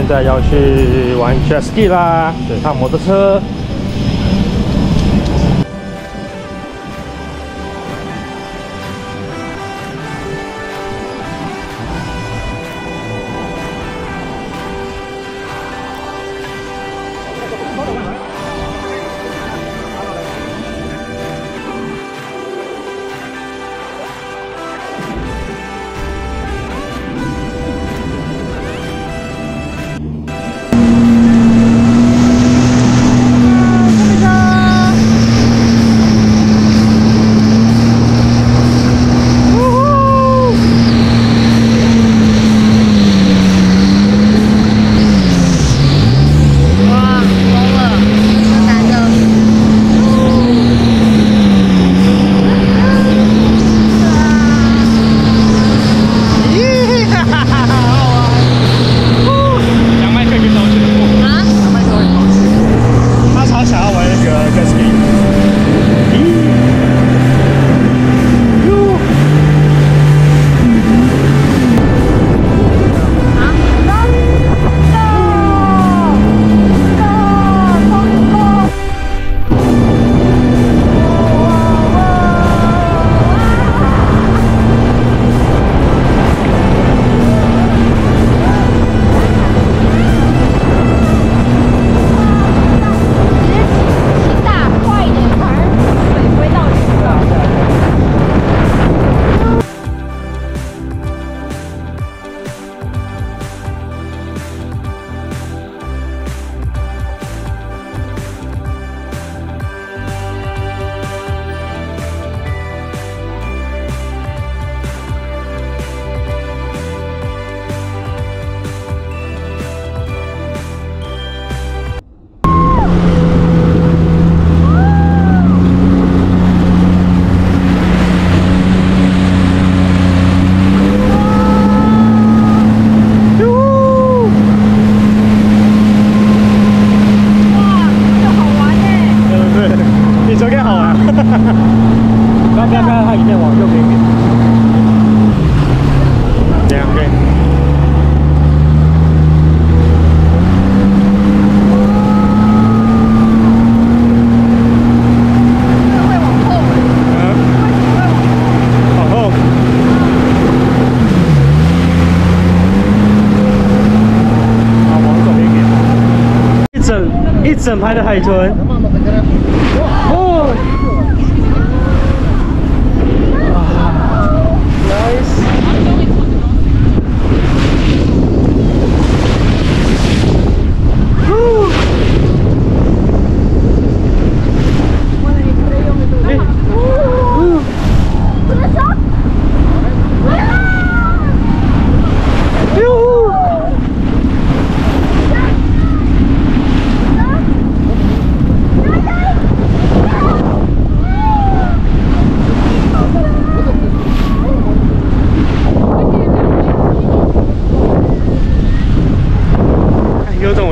现在要去玩 jet ski 啦，对，踏摩托车。整排的海豚。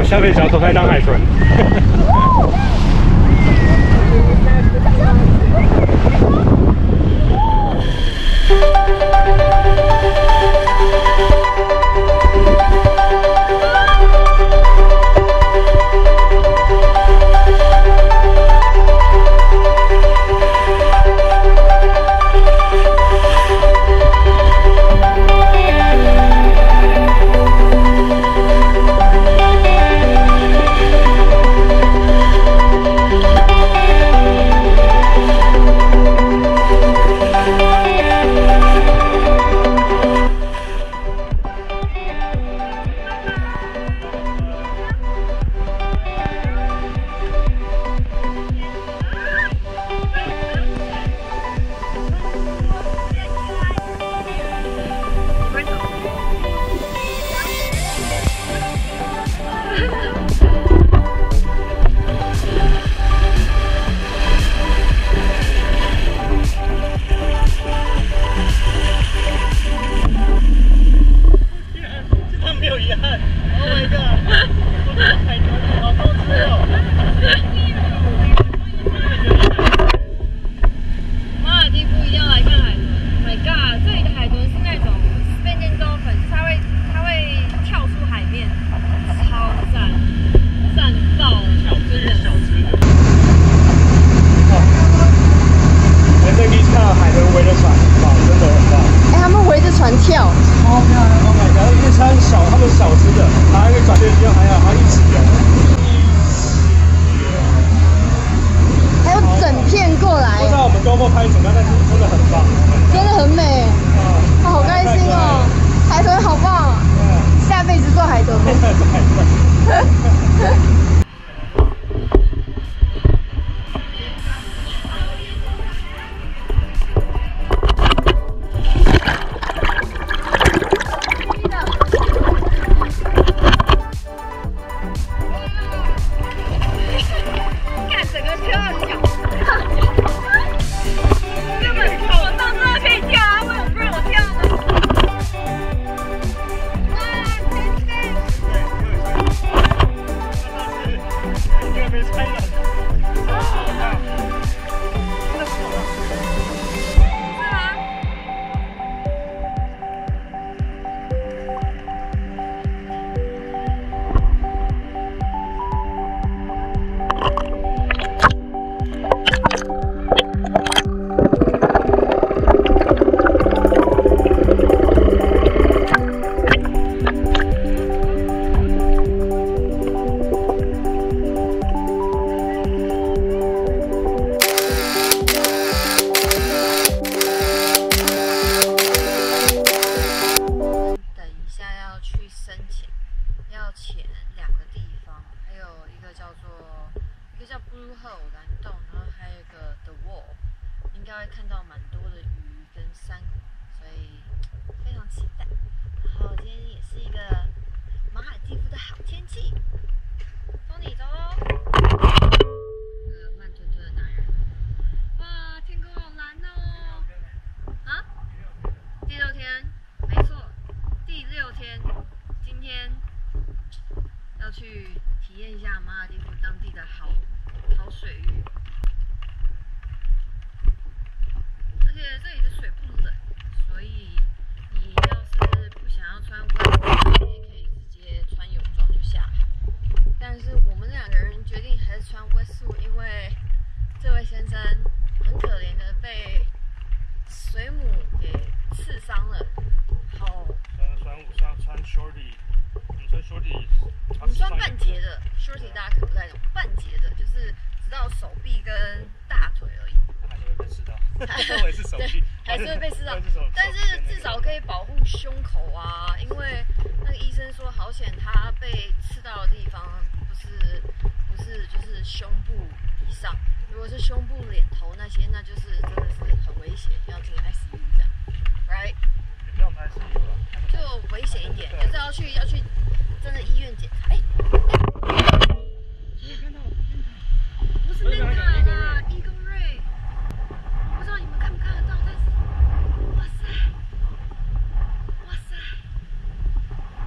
下辈子要投胎当海豚。很棒，真的很美，啊，好开心哦！海豚好棒，下辈子做海豚吗？鱼跟珊瑚，所以非常期待。然后今天也是一个马尔蒂夫的好天气，风你走喽。呃，慢吞吞的男人，哇，天空好蓝哦！啊？第六天，没错，第六天，今天要去体验一下马尔地夫当地的好好水域，而且这里的水不冷，所以你要是不想要穿裤，你也可以直接穿泳装就下海。但是我们两个人决定还是穿 wetsuit，因为这位先生很可怜的被水母给刺伤了。好，穿穿穿 shorty，你穿 shorty，我们穿半截的 shorty，大家可能不太懂，半截的就是直到手臂跟大腿而已。还是会被吃到，我也是手对臂，，还是会被刺到但是至少可以保护胸口啊，因为那个医生说好险，他被刺到的地方不是不是就是胸部以上，如果是胸部、脸头那些，那就是真的是很危险，要进 ICU 这样，right？也不用担心了。就危险一点，就是要去要去真的医院检查。哎、欸，你看到我不是灯塔啦，Eagle Ray，我不知道你们看不看得到，但是，哇塞，哇塞，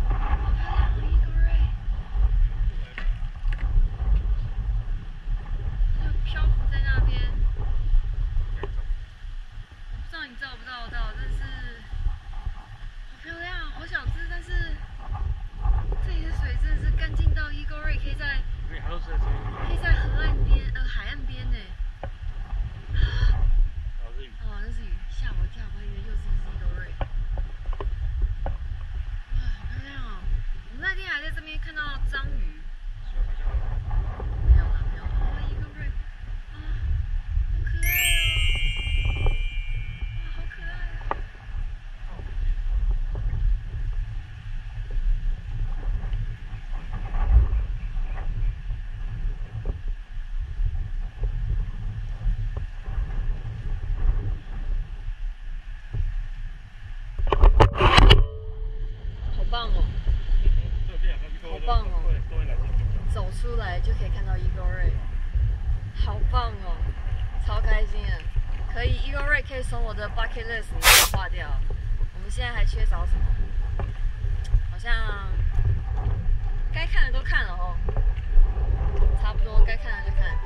好漂亮啊，Eagle Ray，它就漂浮在那边，我不知道你知道不知道到，但是。好漂亮，好小只，但是这里的水真的是干净到 Eagle Ray 可以在因为它都是在这里，可以在河岸边呃海岸边呢。然后是雨，哦，那是鱼，吓我一跳，我还以为又是一只 Eagle Ray。哇，好漂亮哦！我们那天还在这边看到章鱼，没有啦，没有啦。哦，Eagle Ray，啊，好可爱哦！哇，好可爱哦！好棒哦！这边两个好棒哦对，都会来这边。走出来就可以看到 Eagle Ray，好棒哦，超开心啊。可以，Eagle Ray 可以从我的 bucket list 里面划掉。我们现在还缺少什么？好像该看的都看了哦，差不多该看的就看。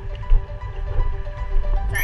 赞。